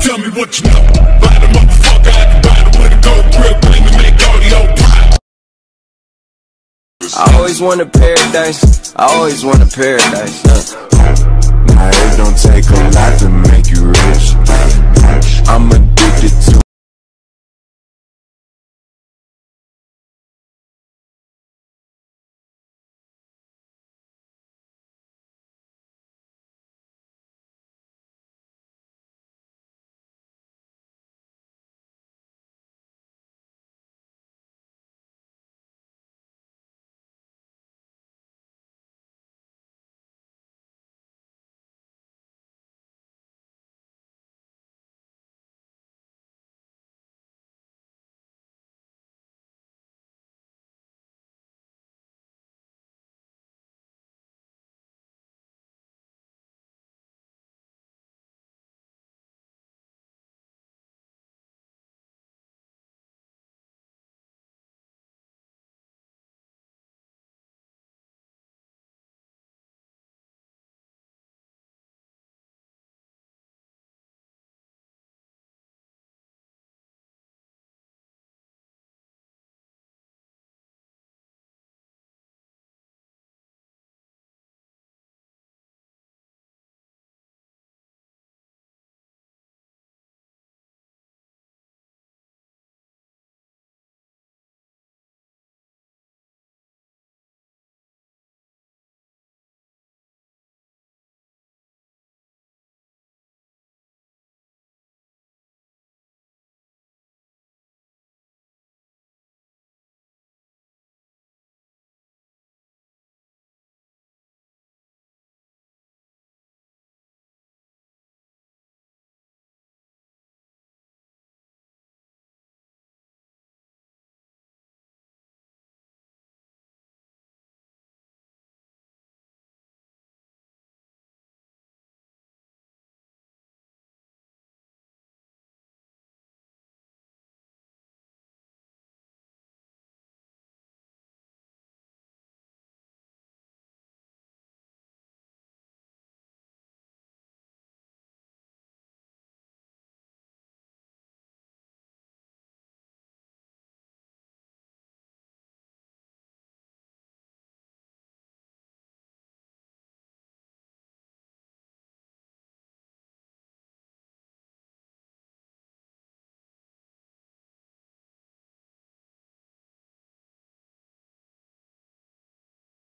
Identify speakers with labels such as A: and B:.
A: Tell me what you know. Buy the motherfucker at the bottom with a gold grill, gleam and make audio pop.
B: I always want a paradise. I always want a paradise. Uh.
C: Now it don't take a lot to make you rich.